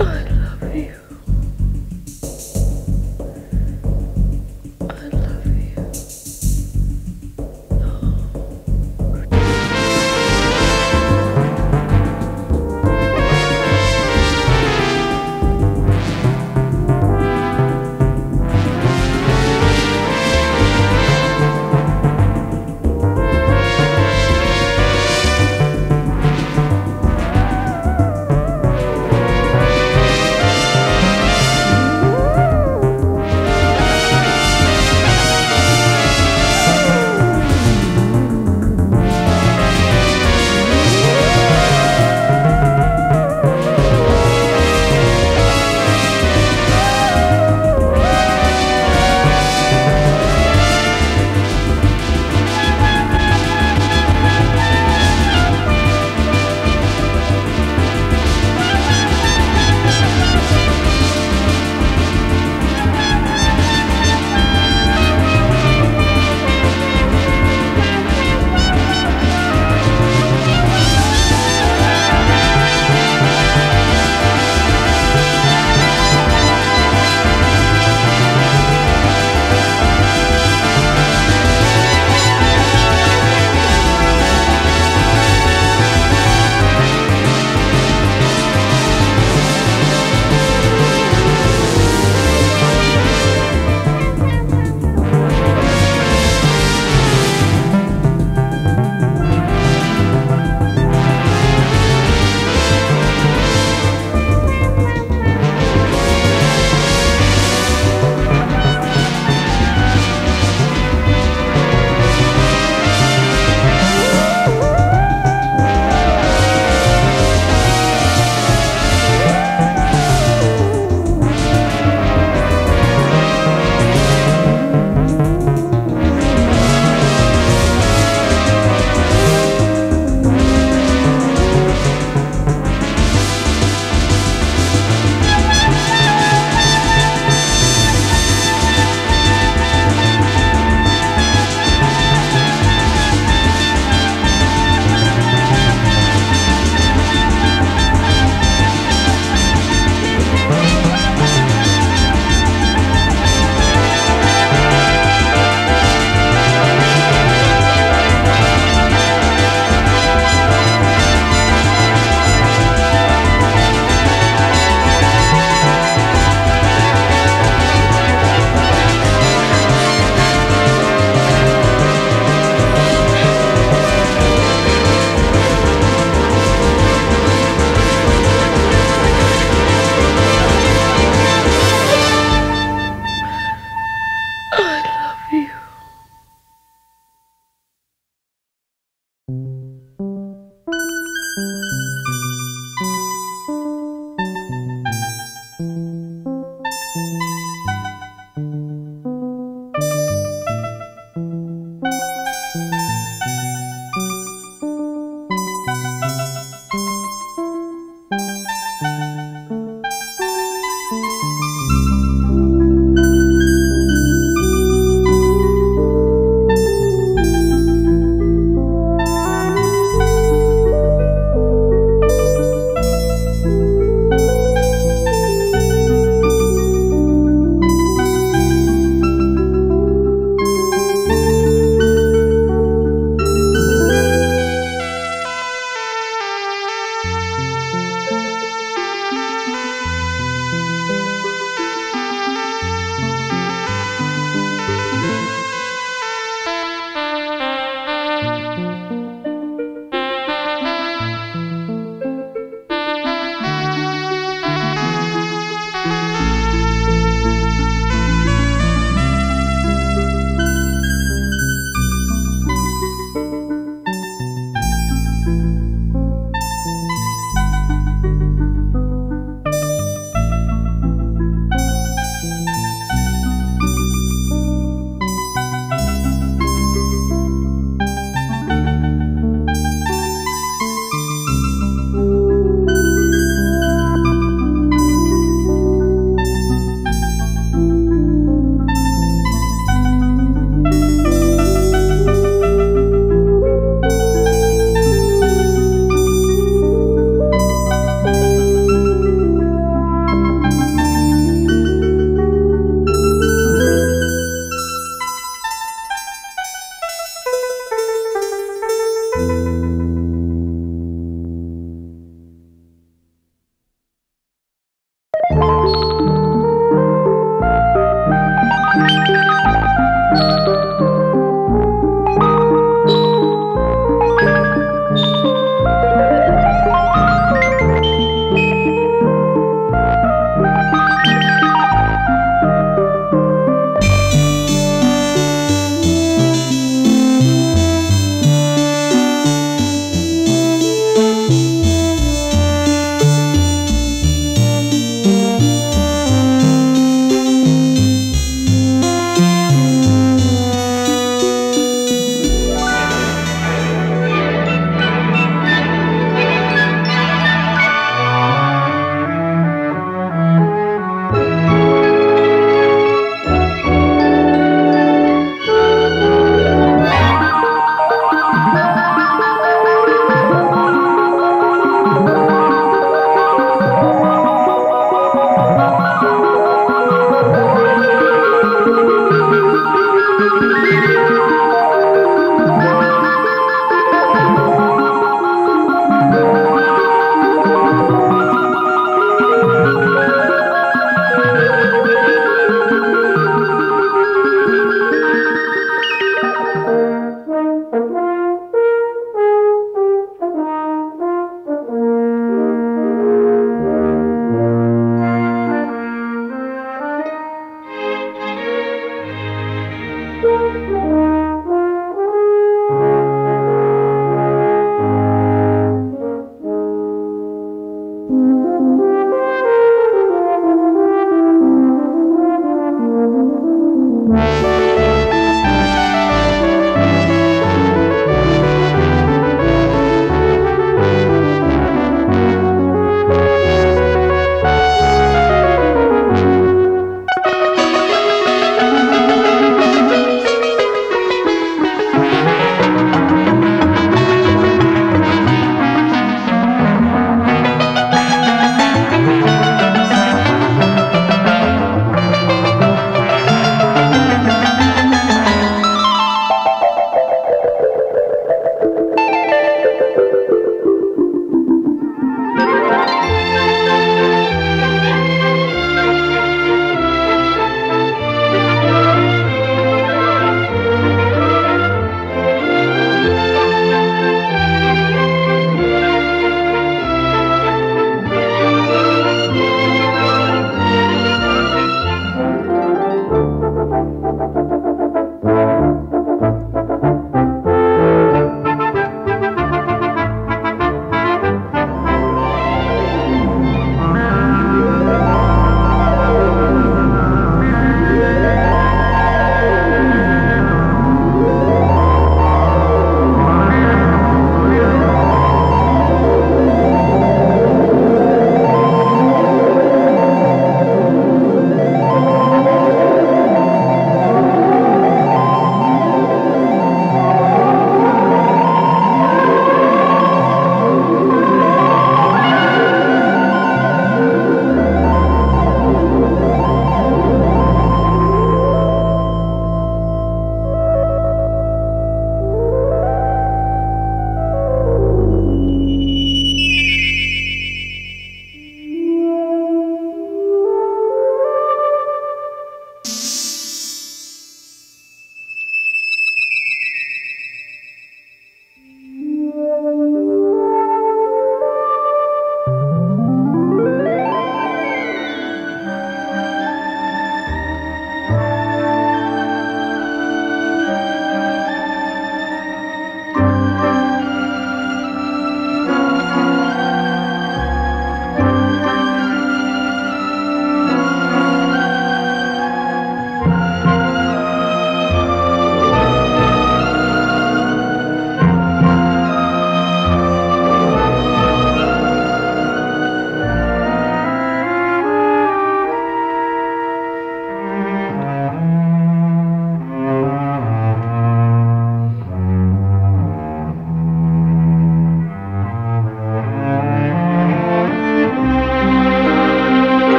I love you.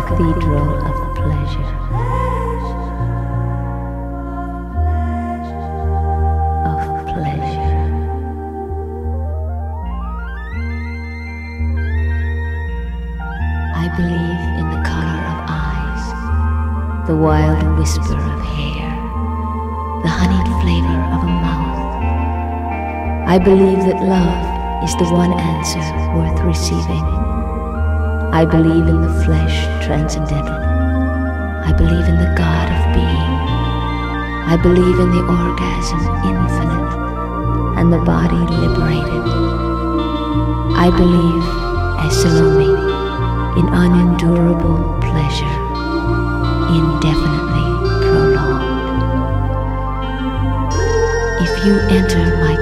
Cathedral of pleasure. Of pleasure. I believe in the color of eyes, the wild whisper of hair, the honeyed flavor of a mouth. I believe that love is the one answer worth receiving. I believe in the flesh transcendental. I believe in the God of being. I believe in the orgasm infinite and the body liberated. I believe, as Salome, in unendurable pleasure, indefinitely prolonged. If you enter my